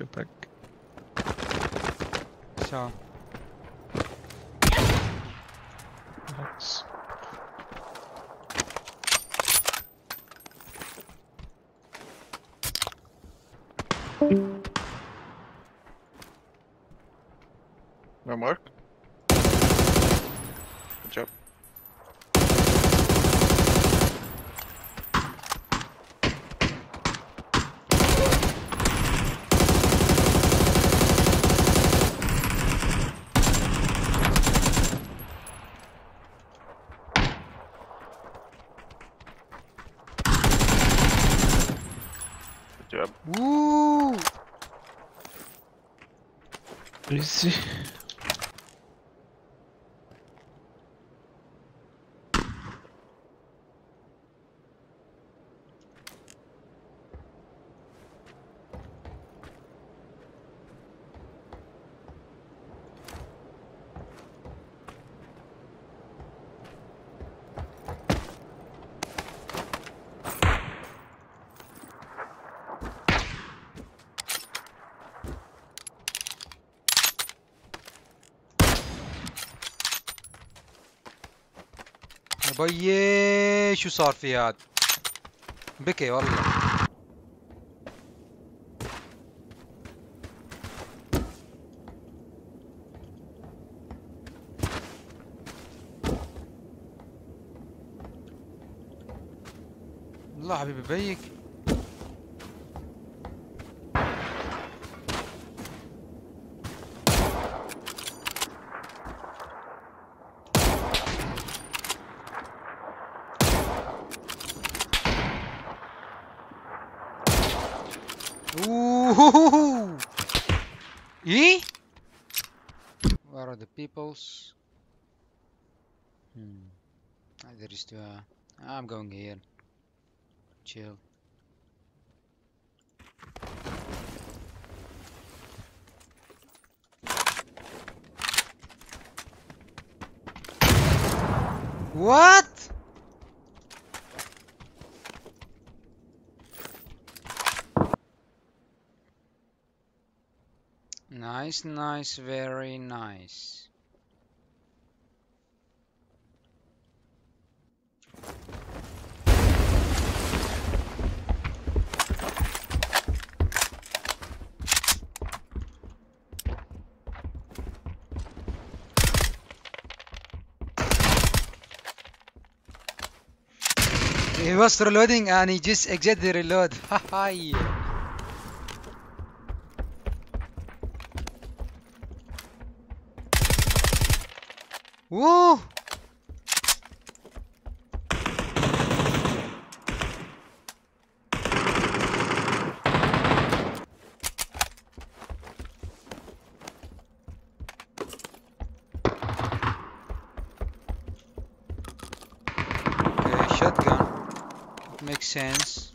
еще так. Все. No mark. Good job. job. Woo! Let's see. بيي شو صار في هاد بكي والله. الله حبيبي بيك. Ooh. E? Where are the peoples? Hmm. Ah, There is two. Uh, I'm going here. Chill. What? Nice, nice, very nice. He was reloading and he just exit the reload. Hi. Woo! Okay, shotgun. Makes sense.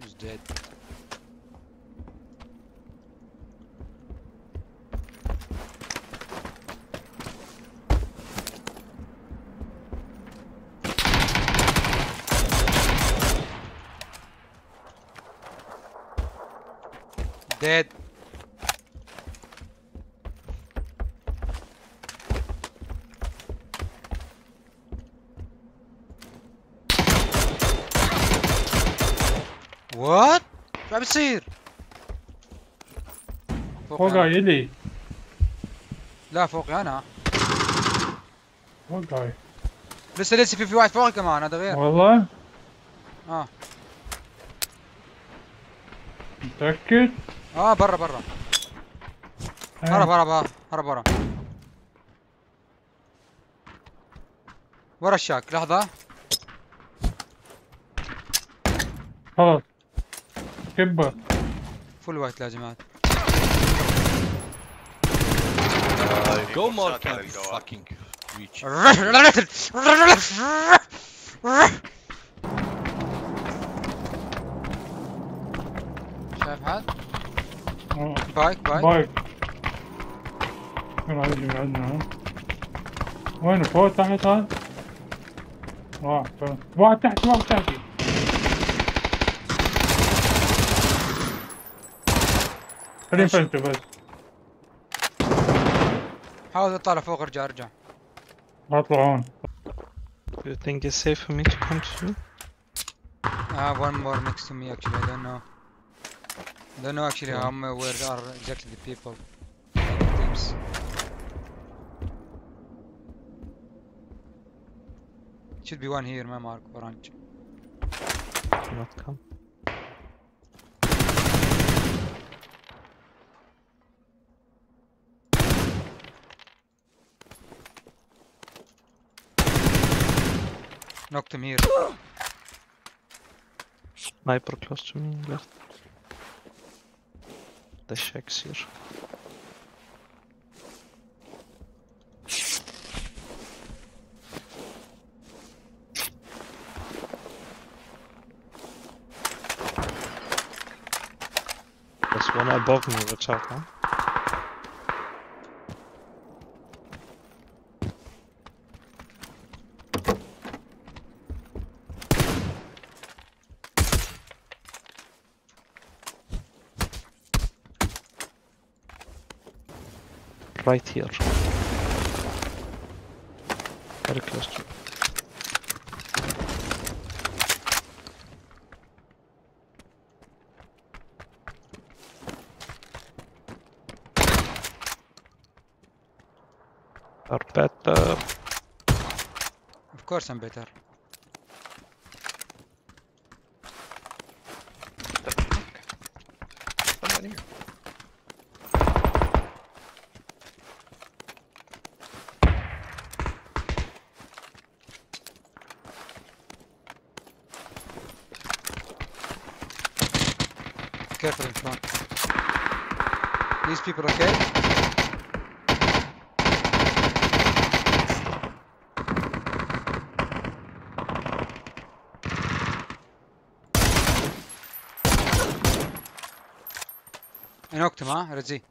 He's dead Dead. What? شو عم بتصير؟ فوق أنا. يلي لا فوقي انا فوق لسه لسه في في واحد فوقي كمان هذا غير والله اه متأكد؟ آه برا برا. هرب هرب هرب برا ورا الشاك لحظة. خلاص. كبه فول وايت Go more can go up. fucking reach. شايف حد؟ Bike, bike. Bike. What? radyo. وين فوق تحت هذا؟ What? فوق. What? تحت واحد تحتي. What? فلته بس. حاول تطالع فوق ارجع ارجع. اطلع هون. Do you think it's safe for me to come to you? I have one more next to me actually, I don't know. I don't know actually how where are exactly the people. Teams. Should be one here, my mark, orange. Do not come. Knocked him here. Sniper close to me, left. The shack's here. There's one above me, watch out, huh? Right here. Very close to Are better. Of course I'm better. Careful in front. These people okay? I knocked him, huh? Razzie.